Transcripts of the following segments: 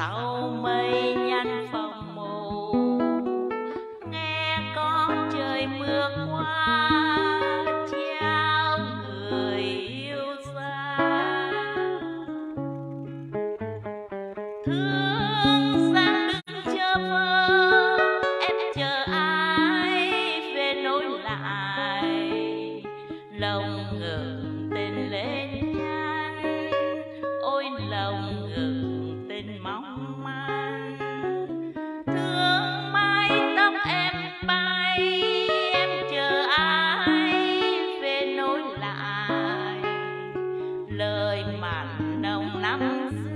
sau mây nhăn phòng mù, nghe con trời mưa qua, trao người yêu xa. Thương gian đứng chờ mơ em chờ ai về nối lại? Lòng ngừng tên lên nhanh, ôi lòng ngừng lời mặn nồng năm xưa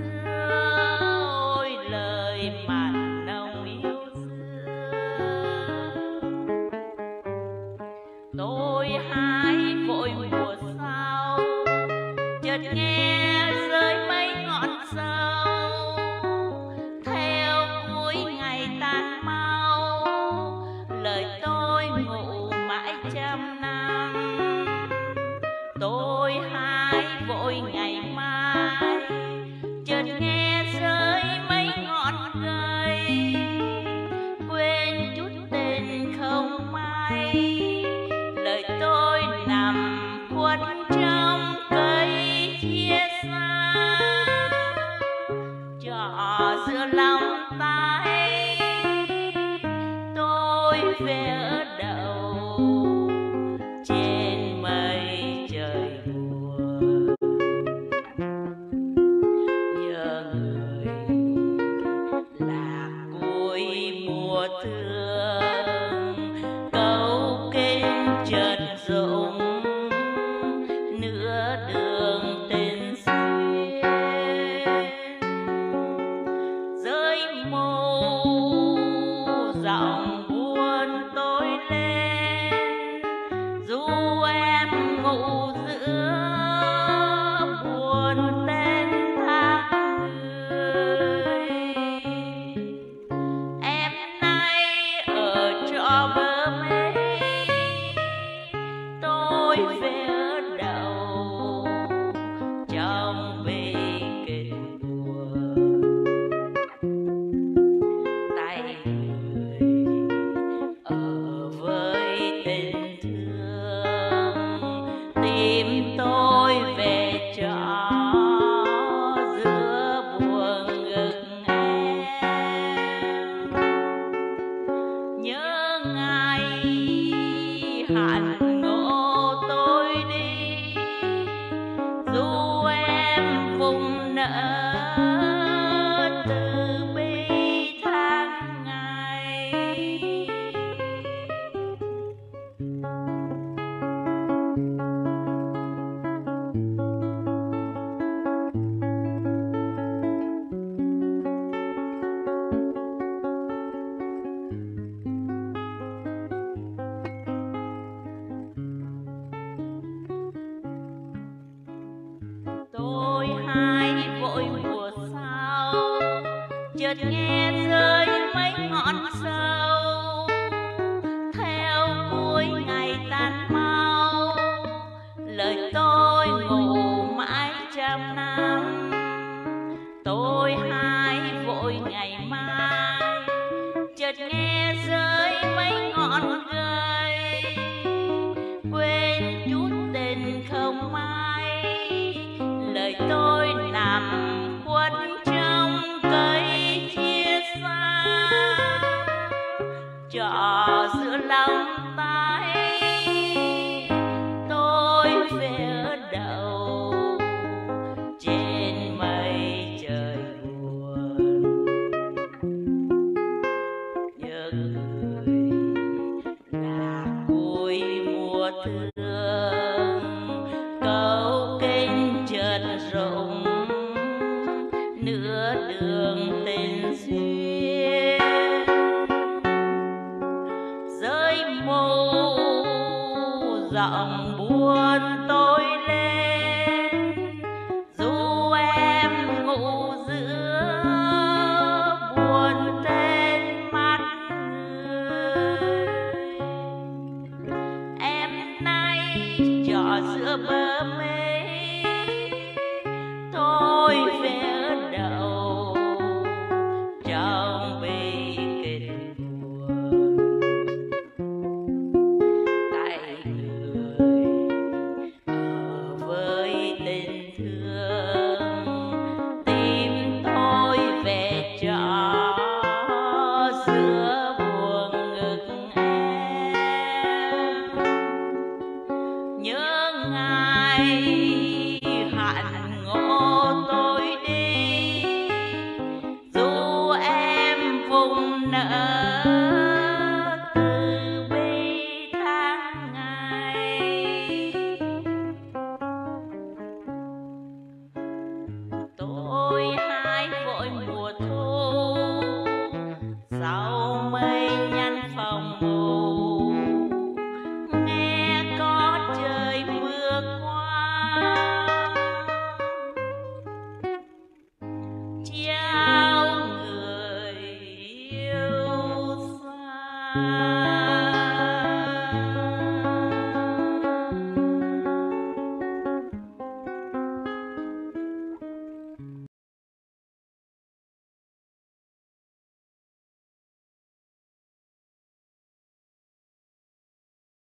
lòng Yeah. nghe rơi mấy ngọn sâu theo cuối ngày tan mau lời tôi dặm buồn tôi